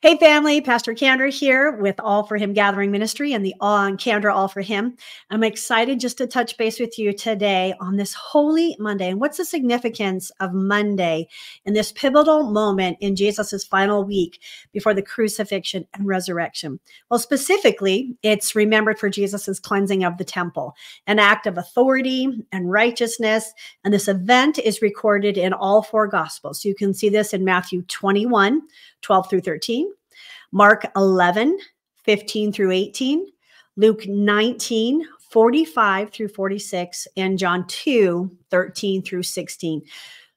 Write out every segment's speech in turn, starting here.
Hey, family, Pastor Candra here with All for Him Gathering Ministry and the All on Candra All for Him. I'm excited just to touch base with you today on this Holy Monday. And what's the significance of Monday in this pivotal moment in Jesus's final week before the crucifixion and resurrection? Well, specifically, it's remembered for Jesus's cleansing of the temple, an act of authority and righteousness. And this event is recorded in all four gospels. You can see this in Matthew 21. 12 through 13, Mark 11, 15 through 18, Luke 19, 45 through 46, and John 2, 13 through 16.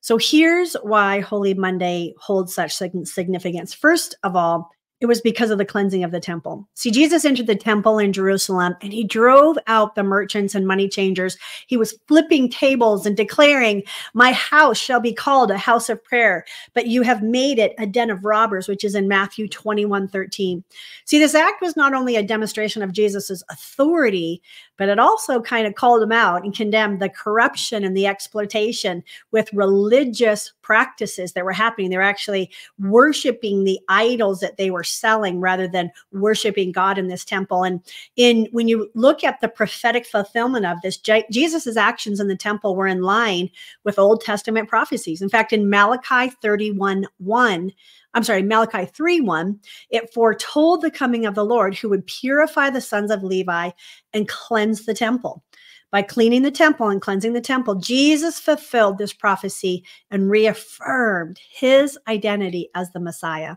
So here's why Holy Monday holds such significance. First of all, it was because of the cleansing of the temple. See, Jesus entered the temple in Jerusalem and he drove out the merchants and money changers. He was flipping tables and declaring, My house shall be called a house of prayer, but you have made it a den of robbers, which is in Matthew 21 13. See, this act was not only a demonstration of Jesus's authority, but it also kind of called him out and condemned the corruption and the exploitation with religious practices that were happening. They were actually worshiping the idols that they were selling rather than worshiping God in this temple. And in when you look at the prophetic fulfillment of this, Jesus's actions in the temple were in line with Old Testament prophecies. In fact, in Malachi 31 1, I'm sorry, Malachi 3 1, it foretold the coming of the Lord who would purify the sons of Levi and cleanse the temple. By cleaning the temple and cleansing the temple, Jesus fulfilled this prophecy and reaffirmed his identity as the Messiah.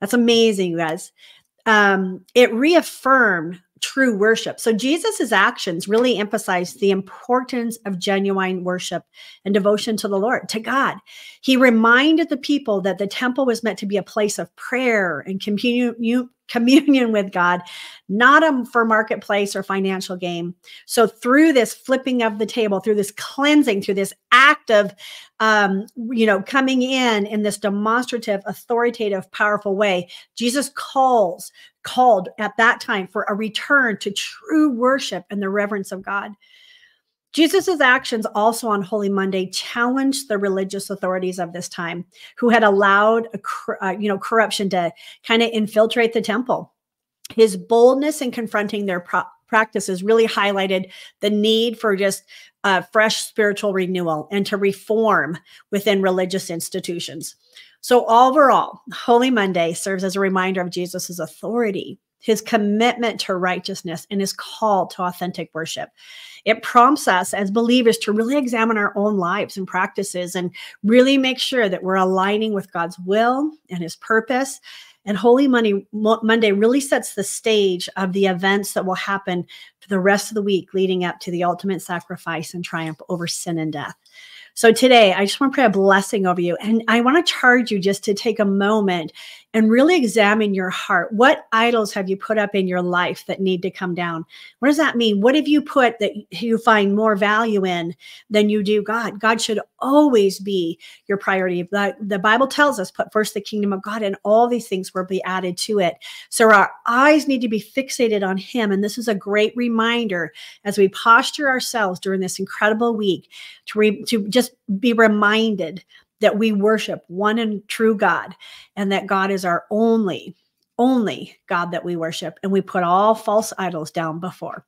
That's amazing, you guys. Um, it reaffirmed true worship. So Jesus's actions really emphasize the importance of genuine worship and devotion to the Lord, to God. He reminded the people that the temple was meant to be a place of prayer and communion communion with God, not a, for marketplace or financial gain. So through this flipping of the table, through this cleansing, through this act of, um, you know, coming in in this demonstrative, authoritative, powerful way, Jesus calls called at that time for a return to true worship and the reverence of God. Jesus' actions also on Holy Monday challenged the religious authorities of this time who had allowed uh, you know corruption to kind of infiltrate the temple. His boldness in confronting their practices really highlighted the need for just uh, fresh spiritual renewal and to reform within religious institutions. So overall, Holy Monday serves as a reminder of Jesus' authority his commitment to righteousness and his call to authentic worship. It prompts us as believers to really examine our own lives and practices and really make sure that we're aligning with God's will and his purpose. And Holy Monday, Monday really sets the stage of the events that will happen for the rest of the week leading up to the ultimate sacrifice and triumph over sin and death. So today, I just want to pray a blessing over you. And I want to charge you just to take a moment and really examine your heart. What idols have you put up in your life that need to come down? What does that mean? What have you put that you find more value in than you do God? God should always be your priority. The, the Bible tells us, put first the kingdom of God, and all these things will be added to it. So our eyes need to be fixated on Him. And this is a great reminder as we posture ourselves during this incredible week to, re, to just be reminded that we worship one and true God and that God is our only, only God that we worship. And we put all false idols down before.